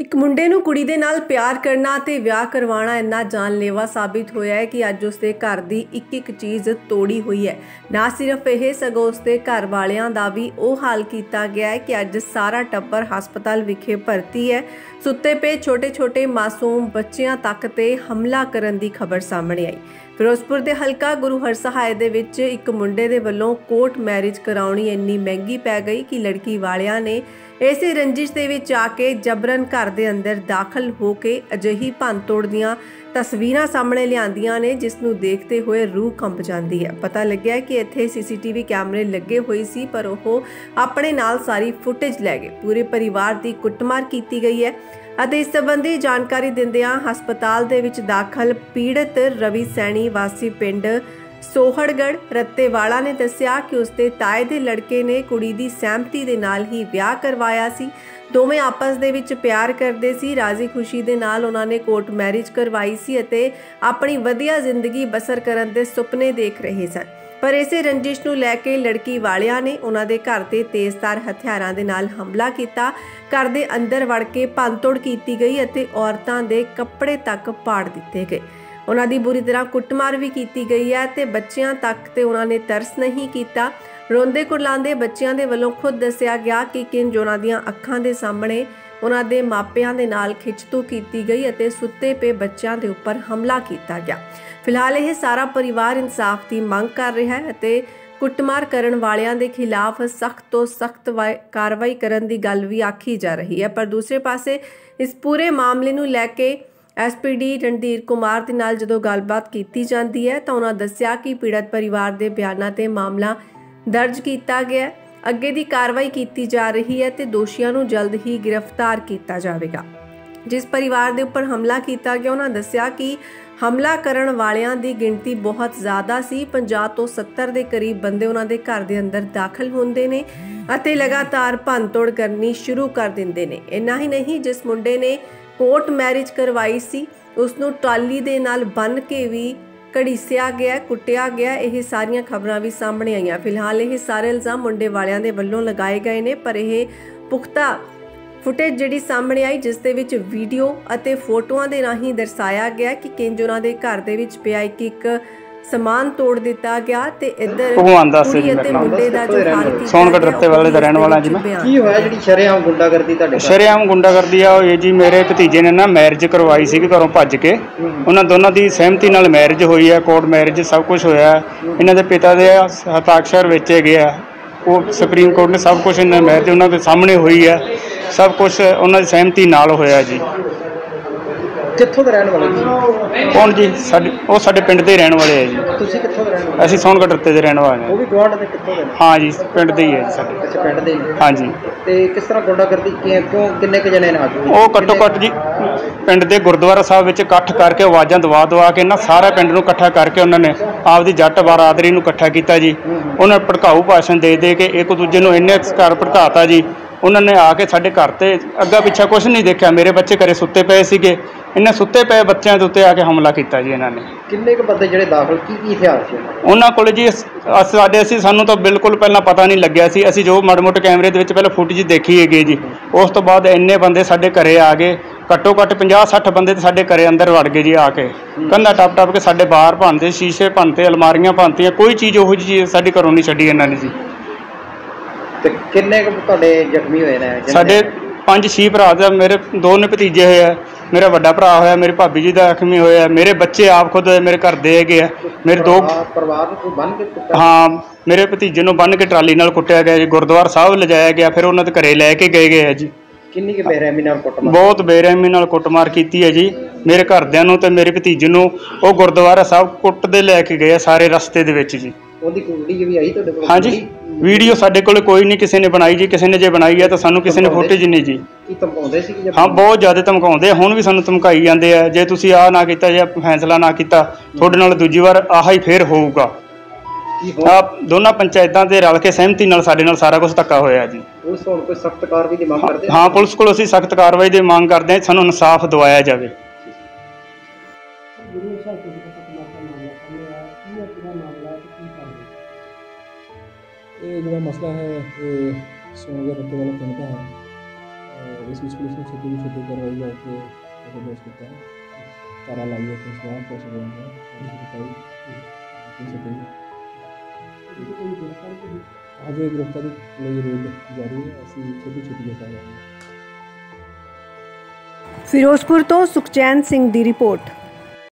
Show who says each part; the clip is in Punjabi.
Speaker 1: ਇੱਕ ਮੁੰਡੇ ਨੂੰ ਕੁੜੀ ਦੇ ਨਾਲ ਪਿਆਰ ਕਰਨਾ ਤੇ ਵਿਆਹ ਕਰਵਾਉਣਾ ਇੰਨਾ ਜਾਨਲੇਵਾ ਸਾਬਿਤ ਹੋਇਆ ਹੈ ਕਿ ਅੱਜ ਉਸਦੇ ਘਰ ਦੀ ਇੱਕ ਇੱਕ ਚੀਜ਼ ਤੋੜੀ ਹੋਈ ਹੈ। ਨਾ ਸਿਰਫ ਇਹ, ਸਗੋਂ ਉਸਦੇ ਘਰ ਵਾਲਿਆਂ ਦਾ ਵੀ ਉਹ ਹਾਲ ਕੀਤਾ ਗਿਆ ਹੈ ਕਿ ਅੱਜ ਸਾਰਾ ਟੱਬਰ ਹਸਪਤਾਲ ਵਿਖੇ ਭਰਤੀ ਹੈ। ਸੁੱਤੇ ਪਏ ਛੋਟੇ-ਛੋਟੇ ਮਾਸੂਮ ਬੱਚਿਆਂ ਤੱਕ ਤੇ ਹਮਲਾ ਕਰਨ ਦੀ ਖਬਰ ਸਾਹਮਣੇ ਆਈ। ਫਿਰੋਜ਼ਪੁਰ ਦੇ ਹਲਕਾ ਗੁਰੂ ਹਰਸਹਾਏ ਦੇ ਵਿੱਚ ਇੱਕ ਮੁੰਡੇ ਦੇ ਵੱਲੋਂ ਕੋਰਟ ਮੈਰਿਜ ਕਰਾਉਣੀ ਇੰਨੀ ਮਹਿੰਗੀ ਪੈ ਗਈ ਕਿ ਲੜਕੀ ਵਾਲਿਆਂ ਨੇ ਇਸੇ ਰੰਜਿਸ਼ ਦੇ ਵਿੱਚ ਆ ਕੇ ਜਬਰਨ ਘਰ ਦੇ ਅੰਦਰ ਦਾਖਲ ਹੋ ਕੇ ਅਜਿਹੀ ਭੰਨਤੋੜ ਦੀਆਂ ਤਸਵੀਰਾਂ ਸਾਹਮਣੇ ਲਿਆਂਦੀਆਂ ਨੇ, ਜਿਸ ਨੂੰ ਦੇਖਦੇ ਹੋਏ ਰੂਹ ਕੰਬ ਜਾਂਦੀ ਹੈ। ਪਤਾ ਲੱਗਿਆ ਕਿ ਇੱਥੇ ਸੀਸੀਟੀਵੀ ਕੈਮਰੇ ਲੱਗੇ ਹੋਏ ਸੀ, ਪਰ ਉਹ ਆਪਣੇ ਨਾਲ ਸਾਰੀ ਫੁਟੇਜ ਲੈ ਗਏ। ਪੂਰੇ ਪਰਿਵਾਰ ਦੀ ਕੁੱਟਮਾਰ ਕੀਤੀ ਗਈ ਹੈ ਅਤੇ ਇਸ ਸੰਬੰਧੀ ਜਾਣਕਾਰੀ ਦਿੰਦਿਆਂ ਹਸਪਤਾਲ ਦੇ ਵਿੱਚ ਦਾਖਲ ਪੀੜਤ ਰਵੀ ਸੈਣੀ ਵਾਸੀ ਪਿੰਡ ਸੋਹੜਗੜ ਰੱਤੇਵਾਲਾ ਨੇ ਦੱਸਿਆ ਕਿ ਉਸਦੇ ਤਾਏ ਦੇ ਲੜਕੇ ਨੇ ਕੁੜੀ ਦੀ ਸਹਿਮਤੀ ਦੇ ਨਾਲ ਹੀ ਵਿਆਹ ਕਰਵਾਇਆ ਸੀ। ਦੋਵੇਂ ਆਪਸ ਦੇ ਵਿੱਚ ਪਿਆਰ ਕਰਦੇ ਸੀ, ਰਾਜ਼ੀ ਖੁਸ਼ੀ ਦੇ ਨਾਲ ਉਹਨਾਂ ਨੇ ਕੋਰਟ ਮੈਰਿਜ ਕਰਵਾਈ ਸੀ ਅਤੇ ਆਪਣੀ ਵਧੀਆ ਜ਼ਿੰਦਗੀ ਬਸਰ ਕਰਨ ਦੇ ਸੁਪਨੇ ਦੇਖ ਰਹੇ ਸਨ। ਪਰ ਇਸੇ ਰੰਜਿਸ਼ ਨੂੰ ਲੈ ਕੇ ਲੜਕੀ ਵਾਲਿਆਂ ਨੇ ਉਹਨਾਂ ਦੇ ਘਰ ਤੇ ਤੇਜ਼ਧਾਰ ਹਥਿਆਰਾਂ ਦੇ ਨਾਲ ਹਮਲਾ ਕੀਤਾ। ਘਰ ਦੇ ਅੰਦਰ ਵੜ ਕੇ ਭੰਨਤੋੜ ਕੀਤੀ ਗਈ ਅਤੇ ਔਰਤਾਂ ਦੇ ਕੱਪੜੇ ਤੱਕ ਪਾੜ ਦਿੱਤੇ ਗਏ। ਉਹਨਾਂ ਦੀ ਬੁਰੀ ਤਰ੍ਹਾਂ ਕੁੱਟਮਾਰ ਵੀ ਕੀਤੀ ਗਈ ਹੈ ਤੇ ਬੱਚਿਆਂ ਤੱਕ ਤੇ ਉਹਨਾਂ ਨੇ ਤਰਸ ਨਹੀਂ ਕੀਤਾ। ਰੋਂਦੇ ਕੁਰਲਾਉਂਦੇ ਬੱਚਿਆਂ ਦੇ ਵੱਲੋਂ ਖੁਦ ਦੱਸਿਆ ਗਿਆ ਕਿ ਕਿੰਜ ਉਹਨਾਂ ਦੀਆਂ ਅੱਖਾਂ ਦੇ ਸਾਹਮਣੇ ਉਹਨਾਂ ਦੇ ਮਾਪਿਆਂ ਦੇ ਨਾਲ ਖਿੱਚਤੂ ਕੀਤੀ ਗਈ ਅਤੇ ਸੁੱਤੇ ਪਏ ਬੱਚਿਆਂ ਦੇ ਉੱਪਰ ਹਮਲਾ ਕੀਤਾ ਗਿਆ। ਫਿਲਹਾਲ ਇਹ ਸਾਰਾ ਪਰਿਵਾਰ ਇਨਸਾਫ ਦੀ ਮੰਗ ਕਰ ਰਿਹਾ ਹੈ ਅਤੇ ਕੁੱਟਮਾਰ ਕਰਨ ਵਾਲਿਆਂ ਦੇ ਖਿਲਾਫ ਸਖਤ ਤੋਂ ਸਖਤ ਕਾਰਵਾਈ ਕਰਨ ਦੀ ਗੱਲ ਵੀ ਆਖੀ ਜਾ ਰਹੀ ਹੈ। ਪਰ ਦੂਸਰੇ ਪਾਸੇ ਇਸ ਪੂਰੇ ਮਾਮਲੇ ਨੂੰ ਲੈ ਕੇ ਐਸਪੀਡੀ ਰਣਧੀਰ ਕੁਮਾਰ ਦੇ ਨਾਲ ਜਦੋਂ ਗੱਲਬਾਤ ਕੀਤੀ ਜਾਂਦੀ ਹੈ ਤਾਂ ਉਹਨਾਂ ਦੱਸਿਆ ਕਿ ਪੀੜਤ ਪਰਿਵਾਰ ਦੇ ਬਿਆਨਾਂ ਤੇ ਮਾਮਲਾ ਦਰਜ ਕੀਤਾ ਗਿਆ। ਅੱਗੇ ਦੀ ਕਾਰਵਾਈ ਕੀਤੀ ਜਾ ਰਹੀ ਹੈ ਤੇ ਦੋਸ਼ੀਆਂ ਨੂੰ ਜਲਦ ਹੀ ਗ੍ਰਿਫਤਾਰ ਕੀਤਾ ਜਾਵੇਗਾ। ਜਿਸ ਪਰਿਵਾਰ ਦੇ ਉੱਪਰ ਹਮਲਾ ਕੀਤਾ ਗਿਆ, ਉਹਨਾਂ ਦੱਸਿਆ ਕਿ ਹਮਲਾ ਕਰਨ ਵਾਲਿਆਂ ਦੀ ਗਿਣਤੀ ਬਹੁਤ ਜ਼ਿਆਦਾ ਸੀ। 50 ਤੋਂ 70 ਦੇ ਕਰੀਬ ਬੰਦੇ ਉਹਨਾਂ ਦੇ ਘਰ ਦੇ ਅੰਦਰ ਦਾਖਲ ਹੁੰਦੇ ਨੇ ਅਤੇ ਲਗਾਤਾਰ ਭੰਨਤੋੜ ਕਰਨੀ ਸ਼ੁਰੂ ਕਰ ਦਿੰਦੇ ਨੇ। ਇੰਨਾ ਹੀ ਨਹੀਂ, ਜਿਸ ਮੁੰਡੇ ਨੇ ਕੋਰਟ ਮੈਰਿਜ ਕਰਵਾਈ ਸੀ ਉਸ ਨੂੰ ਟਾਲੀ ਦੇ ਨਾਲ ਬੰਨ ਕੇ ਵੀ ਘੜੀਸਿਆ ਗਿਆ, ਕੁੱਟਿਆ ਗਿਆ, ਇਹ ਸਾਰੀਆਂ ਖਬਰਾਂ ਵੀ ਸਾਹਮਣੇ ਆਈਆਂ। ਫਿਲਹਾਲ ਇਹ ਸਾਰੇ ਇਲਜ਼ਾਮ ਮੁੰਡੇ ਵਾਲਿਆਂ ਦੇ ਵੱਲੋਂ ਲਗਾਏ ਗਏ ਨੇ, ਪਰ ਇਹ ਪੁਖਤਾ ਫੁਟੇਜ ਜਿਹੜੀ ਸਾਹਮਣੇ ਆਈ, ਜਿਸ ਦੇ ਵਿੱਚ ਵੀਡੀਓ ਅਤੇ ਫੋਟੋਆਂ ਦੇ ਰਾਹੀਂ ਦਰਸਾਇਆ ਗਿਆ ਕਿ ਕਿੰਜ ਦੇ ਘਰ ਦੇ ਵਿੱਚ ਪਿਆ ਇੱਕ ਇੱਕ ਸਮਾਨ ਤੋੜ ਦਿੱਤਾ ਗਿਆ ਤੇ ਇੱਧਰ
Speaker 2: ਭਗਵਾਨ ਜੀ ਮੇਰਾ ਨਾਮ।
Speaker 1: ਮੁੰਡੇ ਦਾ ਜੋ ਹਾਲ ਕੀਤਾ
Speaker 2: ਸੋਨਗੜ੍ਹ
Speaker 1: ਗਿਆ,
Speaker 2: ਰੱਤੇ ਵਾਲੇ ਦਾ ਰਹਿਣ ਵਾਲਾ ਜੀ ਮੈਂ।
Speaker 3: ਕੀ ਹੋਇਆ ਜਿਹੜੀ ਸ਼ਰੇਆਮ ਗੁੰਡਾਗਰਦੀ ਤੁਹਾਡੇ
Speaker 2: ਸ਼ਰੇਆਮ ਗੁੰਡਾਗਰਦੀ ਆ ਉਹ ਇਹ ਜੀ ਮੇਰੇ ਭਤੀਜੇ ਨੇ ਨਾ ਮੈਰਿਜ ਕਰਵਾਈ ਸੀ ਘਰੋਂ ਭੱਜ ਕੇ। ਉਹਨਾਂ ਦੋਨਾਂ ਦੀ ਸਹਿਮਤੀ ਨਾਲ ਮੈਰਿਜ ਹੋਈ ਹੈ ਕੋਰਟ ਮੈਰਿਜ ਸਭ ਕੁਝ ਹੋਇਆ। ਇਹਨਾਂ ਦੇ ਪਿਤਾ ਦੇ ਹਸਤਾਖਰ ਵਿੱਚ ਹੈਗੇ ਆ ਉਹ ਸੁਪਰੀਮ ਕੋਰਟ ਨੇ ਸਭ ਕੁਝ ਇਹਨਾਂ ਮੈਰਿਜ ਉਹਨਾਂ ਦੇ ਸਾਹਮਣੇ ਹੋਈ ਹੈ ਸਭ ਕੁਝ ਉਹਨਾਂ ਦੀ ਸਹਿਮਤੀ ਨਾਲ ਹੋਇਆ ਜੀ।
Speaker 3: ਕਿੱਥੋਂ ਦੇ ਰਹਿਣ ਵਾਲੇ ਜੀ?
Speaker 2: ਕੌਣ ਜੀ? ਸਾਡੇ ਉਹ ਸਾਡੇ ਪਿੰਡ ਦੇ ਰਹਿਣ ਵਾਲੇ ਆ ਜੀ।
Speaker 3: ਤੁਸੀਂ ਕਿੱਥੋਂ ਦੇ ਰਹਿਣ ਵਾਲੇ?
Speaker 2: ਅਸੀਂ ਸੋਨਗੜ੍ਹ ਰੱਤੇ ਦੇ ਰਹਿਣ ਵਾਲੇ
Speaker 3: ਉਹ
Speaker 2: ਹਾਂ
Speaker 3: ਵੀ ਗਵਾਂਢ ਦੇ ਕਿੱਥੋਂ ਦੇ ਨੇ?
Speaker 2: ਹਾਂ ਜੀ ਪਿੰਡ ਦੇ ਹੀ ਹੈ ਜੀ ਸਾਡੇ।
Speaker 3: ਅੱਛਾ ਪਿੰਡ ਦੇ ਹੀ।
Speaker 2: ਹਾਂਜੀ।
Speaker 3: ਤੇ ਕਿਸ ਤਰ੍ਹਾਂ ਗੁੰਡਾਗਰਦੀ ਕੀ ਕਿਉਂ ਕਿੰਨੇ ਕੁ ਜਣੇ ਨੇ ਆ ਗਏ
Speaker 2: ਉਹ ਘੱਟੋ ਘੱਟ ਜੀ ਪਿੰਡ ਦੇ ਗੁਰਦੁਆਰਾ ਸਾਹਿਬ ਵਿੱਚ ਇਕੱਠ ਕਰਕੇ ਆਵਾਜ਼ਾਂ ਦਵਾ ਦਵਾ ਕੇ ਨਾ ਸਾਰਾ ਪਿੰਡ ਨੂੰ ਇਕੱਠਾ ਕਰਕੇ ਉਹਨਾਂ ਨੇ ਆਪਦੀ ਜੱਟ ਬਰਾਦਰੀ ਨੂੰ ਇਕੱਠਾ ਕੀਤਾ ਜੀ। ਉਹਨਾਂ ਨੇ ਭੜਕਾਊ ਭਾਸ਼ਣ ਦੇ ਦੇ ਕੇ ਇੱਕ ਦੂਜੇ ਨੂੰ ਇੰਨੇ ਘਰ ਭੜਕਾਤਾ ਜੀ। ਉਹਨਾਂ ਨੇ ਆ ਕੇ ਸਾਡੇ ਘਰ ਤੇ ਅੱਗਾ ਪਿੱਛਾ ਕੁਝ ਨਹੀਂ ਦੇਖਿਆ। ਮੇਰੇ ਬੱਚੇ ਘਰੇ ਸੁੱਤੇ ਪਏ ਸੀਗੇ। ਇਹਨਾਂ ਸੁੱਤੇ ਪਏ ਬੱਚਿਆਂ ਦੇ ਉੱਤੇ ਆ ਕੇ ਹਮਲਾ ਕੀਤਾ ਜੀ ਇਹਨਾਂ ਨੇ।
Speaker 3: ਕਿੰਨੇ ਕੁ ਬੰਦੇ ਜਿਹੜੇ ਦਾਖਲ ਕੀ ਕੀ ਹਥਿਆਰ ਸੀ ਉਹਨਾਂ ਕੋਲ?
Speaker 2: ਉਹਨਾਂ ਕੋਲ ਜੀ ਅਸ- ਅਸ- ਸਾਡੇ ਅਸੀਂ ਸਾਨੂੰ ਤਾਂ ਬਿਲਕੁਲ ਪਹਿਲਾਂ ਪਤਾ ਨਹੀਂ ਲੱਗਿਆ ਸੀ। ਅਸੀਂ ਜੋ ਮਾੜੇ ਮੋਟੇ ਕੈਮਰੇ ਦੇ ਵਿੱਚ ਪਹਿਲਾਂ ਫੁਟੇਜ ਦੇਖੀ ਹੈਗੀ ਜੀ। ਉਸ ਤੋਂ ਬਾਅਦ ਇੰਨੇ ਬੰਦੇ ਸਾਡੇ ਘਰੇ ਆ ਗਏ। ਘੱਟੋ ਘੱਟ 50 60 ਬੰਦੇ ਤੇ ਸਾਡੇ ਘਰੇ ਅੰਦਰ ਵੜ ਗਏ ਜੀ ਆ ਕੇ। ਕੰਧਾਂ ਟੱਪ ਟੱਪ ਕੇ ਸਾਡੇ ਬਾਹਰ ਭੰਨਦੇ ਸ਼ੀਸ਼ੇ ਭੰਨਤੇ ਅਲਮਾਰੀਆਂ ਭੰਨਤੀਆਂ। ਕੋਈ ਚੀਜ਼ ਉਹੋ ਜਿਹੀ ਚੀਜ਼ ਸਾਡੇ ਘਰੋਂ ਨਹੀਂ ਛੱਡੀ ਇਹਨਾਂ ਨੇ ਜੀ।
Speaker 3: ਤੇ ਕਿੰਨੇ ਕੁ ਤੁਹਾਡੇ ਜ਼ਖਮੀ ਹੋਏ ਨੇ?
Speaker 2: ਸਾਡੇ ਪੰਜ ਛੇ ਭਰਾ ਦਾ ਮੇਰੇ ਦੋ ਨੇ ਭਤੀਜੇ ਹੋਏ ਆ। ਮੇਰਾ ਵੱਡਾ ਭਰਾ ਹੋਇਆ ਮੇਰੀ ਭਾਬੀ ਜੀ ਦਾ ਜ਼ਖਮੀ ਹੋਇਆ ਮੇਰੇ ਬੱਚੇ ਆਪ ਖੁਦ ਮੇਰੇ ਘਰ ਦੇ ਹੈਗੇ ਆ ਮੇਰੇ ਦੋ
Speaker 3: ਪਰਿਵਾਰ- ਨੂੰ ਕੋਈ ਬੰਨ ਕੇ ਕੁੱਟਿਆ?
Speaker 2: ਹਾਂ ਮੇਰੇ ਭਤੀਜੇ ਨੂੰ ਬੰਨ ਕੇ ਟਰਾਲੀ ਨਾਲ ਕੁੱਟਿਆ ਗਿਆ ਜੀ ਗੁਰਦੁਆਰਾ ਸਾਹਿਬ ਲਿਜਾਇਆ ਗਿਆ ਫਿਰ ਉਹਨਾਂ ਦੇ ਘਰੇ ਲੈ ਕੇ ਗਏ ਗਏ ਆ ਜੀ।
Speaker 3: ਕਿੰਨੀ ਕੁ ਬੇਰਹਿਮੀ ਨਾਲ ਕੁੱਟਮਾਰ
Speaker 2: ਬਹੁਤ ਬੇਰਹਿਮੀ ਨਾਲ ਕੁੱਟਮਾਰ ਕੀਤੀ ਹੈ ਜੀ ਮੇਰੇ ਘਰਦਿਆਂ ਨੂੰ ਤੇ ਮੇਰੇ ਭਤੀਜੇ ਨੂੰ ਉਹ ਗੁਰਦੁਆਰਾ ਸਾਹਿਬ ਕੁੱਟਦੇ ਲੈ ਕੇ ਗਏ ਆ ਸਾਰੇ ਰਸਤੇ ਦੇ ਵਿੱਚ ਜੀ।
Speaker 3: ਉਹਦੀ ਕੁੜੀ ਵੀ ਆਈ ਤੁਹਾਡੇ ਕੋਲ?
Speaker 2: ਹਾਂਜੀ ਵੀਡੀਓ ਸਾਡੇ ਕੋਲ ਕੋਈ ਨਹੀਂ ਕਿਸੇ ਨੇ ਬਣਾਈ ਜੀ ਕਿਸੇ ਨੇ ਜੇ ਬਣਾਈ ਹੈ ਤਾਂ ਸਾਨੂੰ ਕਿਸੇ ਨੇ ਫੁਟੇਜ ਨਹੀਂ ਜੀ।
Speaker 3: ਕੀ ਧਮਕਾਉਂਦੇ ਸੀ ਕਿ ਜੇ
Speaker 2: ਹਾਂ ਬਹੁਤ ਜ਼ਿਆਦਾ ਧਮਕਾਉਂਦੇ ਆ। ਹੁਣ ਵੀ ਸਾਨੂੰ ਧਮਕਾਈ ਜਾਂਦੇ ਆ। ਜੇ ਤੁਸੀਂ ਆਹ ਨਾ ਕੀਤਾ ਜਾਂ ਫੈਸਲਾ ਨਾ ਕੀਤਾ ਤੁਹਾਡੇ ਨਾਲ ਦੂਜੀ ਵਾਰ ਆਹ ਹੀ ਫੇਰ ਹੋਊਗਾ।
Speaker 3: ਕੀ ਹੁਣ
Speaker 2: ਆ ਦੋਨਾਂ ਪੰਚਾਇਤਾਂ ਦੇ ਰਲ ਕੇ ਸਹਿਮਤੀ ਨਾਲ ਸਾਡੇ ਨਾਲ ਸਾਰਾ ਕੁਝ ਧੱਕਾ ਹੋਇਆ ਜੀ।
Speaker 3: ਪੁਲਿਸ ਹੁਣ ਕੋਈ ਸਖਤ ਕਾਰਵਾਈ ਦੀ ਮੰਗ ਕਰਦੇ
Speaker 2: ਹਾਂ ਪੁਲਿਸ ਕੋਲ ਅਸੀਂ ਸਖਤ ਕਾਰਵਾਈ ਦੀ ਮੰਗ ਕਰਦੇ ਹਾਂ ਸਾਨੂੰ ਇਨਸਾਫ ਦਿਵਾਇਆ ਜਾਵੇ।
Speaker 4: ਇਹ ਜਿਹੜਾ ਮਸਲਾ ਹੈ ਇਹ ਸੋਨਗੜ ਰੱਤੇ ਵਾਲਾ ਪਿੰਡ ਦਾ ਹੈ। ਅਹ ਇਸ ਵਿੱਚ ਪੁਲਿਸ ਨੇ ਛੋਟੀ ਛੋਟੀ ਕਾਰਵਾਈ ਕਰਕੇ ਉਹ ਬਸ ਕੀਤਾ ਹੈ ਤਾਰਾ ਲਾਈਏ ਤੇ ਸਵਾਲ ਕਰ ਸਕਦੇ ਹਾਂ ਪੁਲਿਸ ਬਤਾਈ ਪੁਲਿਸ ਬਤਾਈ ਅਜੇ ਗ੍ਰਿਫਤਾਰੀ ਲਈ ਰੇਡ ਜਾਰੀ ਹੈ ਅਸੀਂ ਛੋਟੀ ਛੋਟੀ ਜਗ੍ਹਾ ਜਾਂਦੇ ਹਾਂ
Speaker 1: ਫਿਰੋਜ਼ਪੁਰ ਤੋਂ ਸੁਖਚੈਨ ਸਿੰਘ ਦੀ ਰਿਪੋਰਟ